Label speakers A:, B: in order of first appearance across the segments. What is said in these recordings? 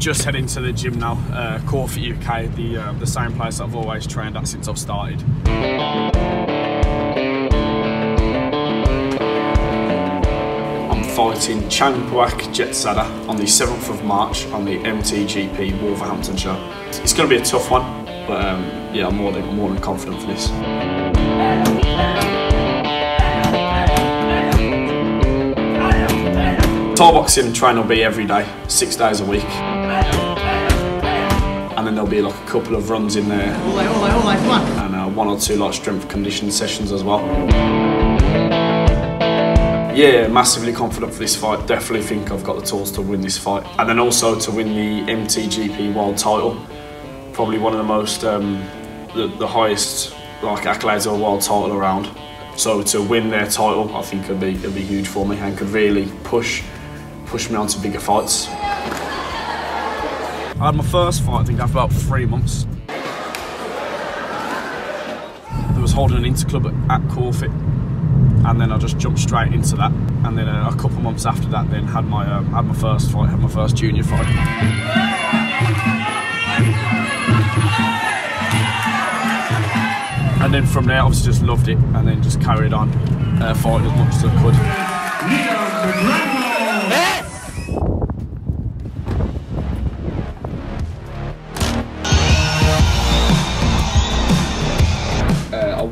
A: just heading to the gym now, uh, Corfit UK, the uh, the same place I've always trained at since I've started. I'm fighting Chang Buak Jetsada on the 7th of March on the MTGP Wolverhampton show. It's going to be a tough one, but um, yeah, I'm more than, more than confident for this. Thai boxing training will be every day, six days a week. And then there'll be like a couple of runs in there.
B: All right, all right, all right, come on.
A: And uh, one or two like strength conditioning sessions as well. Yeah, massively confident for this fight. Definitely think I've got the tools to win this fight. And then also to win the MTGP world title. Probably one of the most, um, the, the highest like accolades of a world title around. So to win their title, I think it'd be, it'd be huge for me and could really push push me on to bigger fights. I had my first fight, I think, after about three months. I was holding an interclub at, at Corfit, and then I just jumped straight into that. And then uh, a couple months after that, then had my um, had my first fight, had my first junior fight. And then from there, obviously just loved it, and then just carried on uh, fighting as much as I could.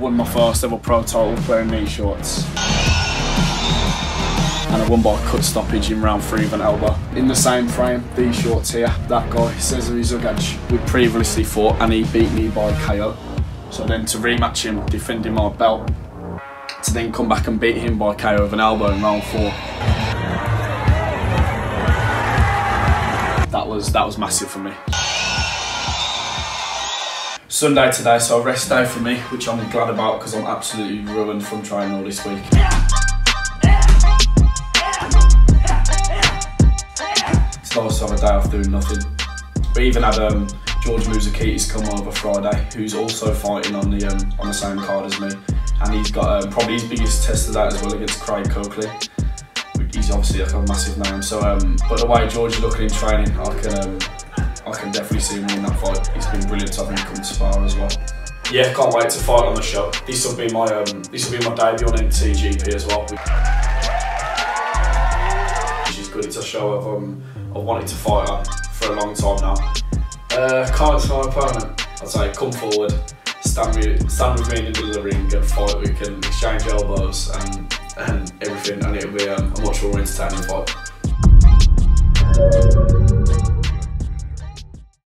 A: Won my first ever pro title wearing knee shorts. And I won by cut stoppage in round three of an elbow. In the same frame, these shorts here, that guy, Cesar Zugaj, we previously fought and he beat me by KO. So then to rematch him, defending my belt, to then come back and beat him by KO of an elbow in round four. That was that was massive for me. Sunday today, so a rest day for me, which I'm glad about because I'm absolutely ruined from trying all this week. It's nice to have a day off doing nothing. We even had um, George Muzakitis come over Friday, who's also fighting on the um, on the same card as me, and he's got um, probably his biggest test of that as well against Craig Coakley. He's obviously like a massive name. So, um, but the way George is looking in training, I can um, I can definitely see him winning that fight. He's been brilliant having him come to spar as well. Yeah, can't wait to fight on the show. This will be my um, this will be my debut on MTGP as well. Is good. It's a show I've um, I've wanted to fight on for a long time now. Uh, can't my opponent. I'd say come forward, stand with stand with me in the middle of the ring and fight. We can exchange elbows and and everything, and it'll be um, a much more entertaining fight.